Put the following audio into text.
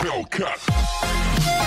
Hellcat.